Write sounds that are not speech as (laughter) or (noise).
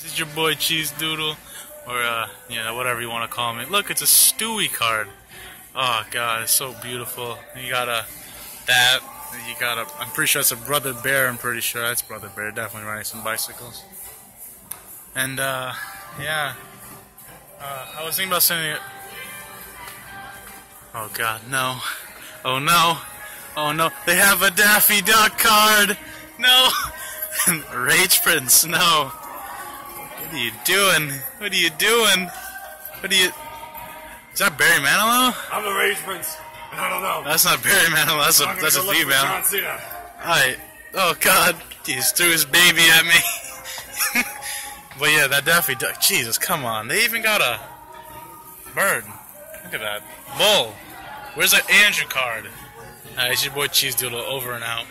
This is your boy Cheese Doodle, or uh, you know whatever you want to call me. Look, it's a Stewie card. Oh God, it's so beautiful. You got a that. You got a. I'm pretty sure it's a Brother Bear. I'm pretty sure that's Brother Bear. Definitely riding some bicycles. And uh, yeah, uh, I was thinking about sending it. Oh God, no! Oh no! Oh no! They have a Daffy Duck card. No! (laughs) Rage Prince. No. What are you doing? What are you doing? What are you? Is that Barry Manilow? I'm the Rage Prince, and I don't know. That's not Barry Manilow. That's a I'm that's a go look for female. John Cena. Alright. Oh God, he just threw his baby at me. (laughs) but yeah, that Daffy Duck. Jesus, come on. They even got a bird. Look at that bull. Where's that Andrew card? Alright, it's your boy Cheese Doodle over and out.